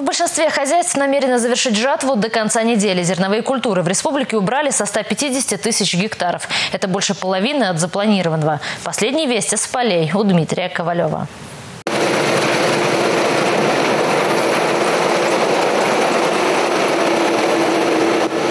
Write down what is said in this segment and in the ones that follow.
В большинстве хозяйств намерены завершить жатву до конца недели. Зерновые культуры в республике убрали со 150 тысяч гектаров. Это больше половины от запланированного. Последние вести с полей у Дмитрия Ковалева.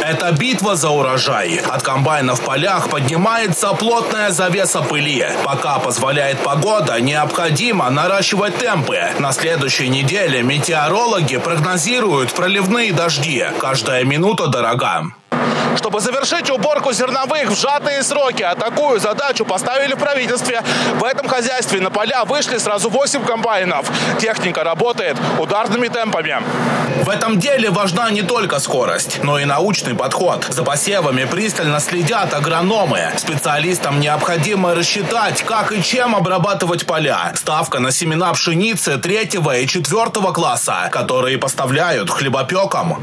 Это битва за урожай. От комбайна в полях поднимается плотная завеса пыли. Пока позволяет погода, необходимо наращивать темпы. На следующей неделе метеорологи прогнозируют проливные дожди. Каждая минута дорога. Чтобы завершить уборку зерновых в сжатые сроки, а такую задачу поставили в правительстве. В этом хозяйстве на поля вышли сразу 8 комбайнов. Техника работает ударными темпами. В этом деле важна не только скорость, но и научный подход. За посевами пристально следят агрономы. Специалистам необходимо рассчитать, как и чем обрабатывать поля. Ставка на семена пшеницы третьего и четвертого класса, которые поставляют хлебопекам.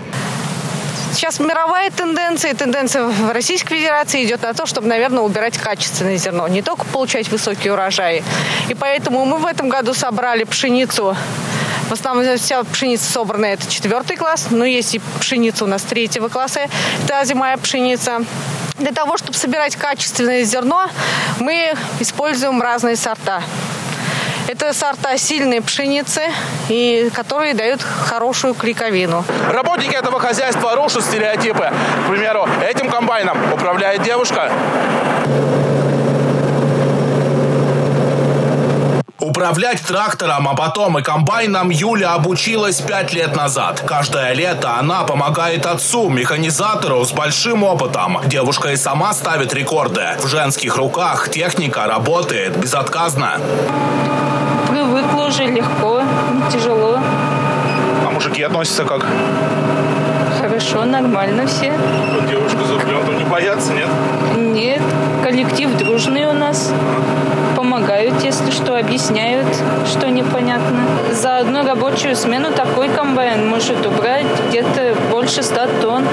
Сейчас мировая тенденция, тенденция в Российской Федерации идет на то, чтобы, наверное, убирать качественное зерно, не только получать высокие урожаи. И поэтому мы в этом году собрали пшеницу в основном вся пшеница собрана, это четвертый класс, но есть и пшеница у нас третьего класса, это зимая пшеница. Для того, чтобы собирать качественное зерно, мы используем разные сорта. Это сорта сильной пшеницы, и которые дают хорошую клейковину. Работники этого хозяйства рушат стереотипы. К примеру, этим комбайном управляет девушка. Управлять трактором, а потом и комбайном Юля обучилась пять лет назад. Каждое лето она помогает отцу, механизатору с большим опытом. Девушка и сама ставит рекорды. В женских руках техника работает безотказно привыкла уже легко, не тяжело. А мужики относятся как? Хорошо, нормально все. Вот девушка за рулем, не боятся, нет? Нет, коллектив дружный у нас. Объясняют, что непонятно. За одну рабочую смену такой комбайн может убрать где-то больше ста тонн.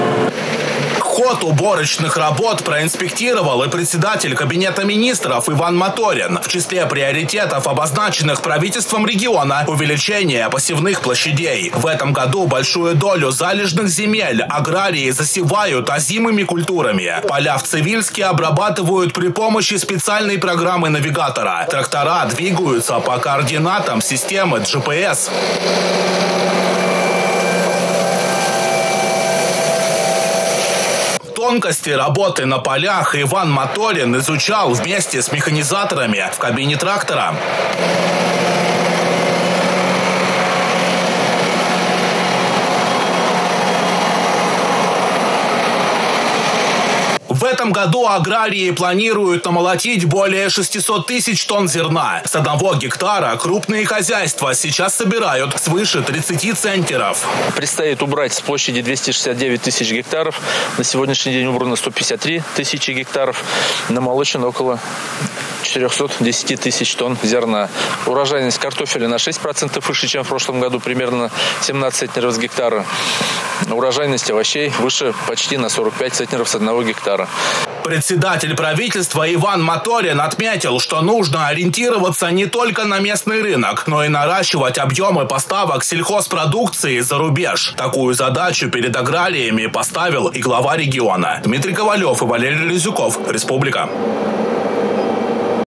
Ход уборочных работ проинспектировал и председатель Кабинета министров Иван Моторин. В числе приоритетов, обозначенных правительством региона, увеличение посевных площадей. В этом году большую долю залежных земель аграрии засевают озимыми культурами. Поля в Цивильске обрабатывают при помощи специальной программы навигатора. Трактора двигаются по координатам системы GPS. Тонкости работы на полях Иван Моторин изучал вместе с механизаторами в кабине трактора. В этом году аграрии планируют намолотить более 600 тысяч тонн зерна. С одного гектара крупные хозяйства сейчас собирают свыше 30 центнеров. Предстоит убрать с площади 269 тысяч гектаров. На сегодняшний день убрано 153 тысячи гектаров. Намолочено около 410 тысяч тонн зерна. Урожайность картофеля на 6% выше, чем в прошлом году, примерно 17 центнеров с гектара. Урожайность овощей выше почти на 45 центнеров с одного гектара. Председатель правительства Иван Моторин отметил, что нужно ориентироваться не только на местный рынок, но и наращивать объемы поставок сельхозпродукции за рубеж. Такую задачу перед аграриями поставил и глава региона. Дмитрий Ковалев и Валерий Лизюков. Республика.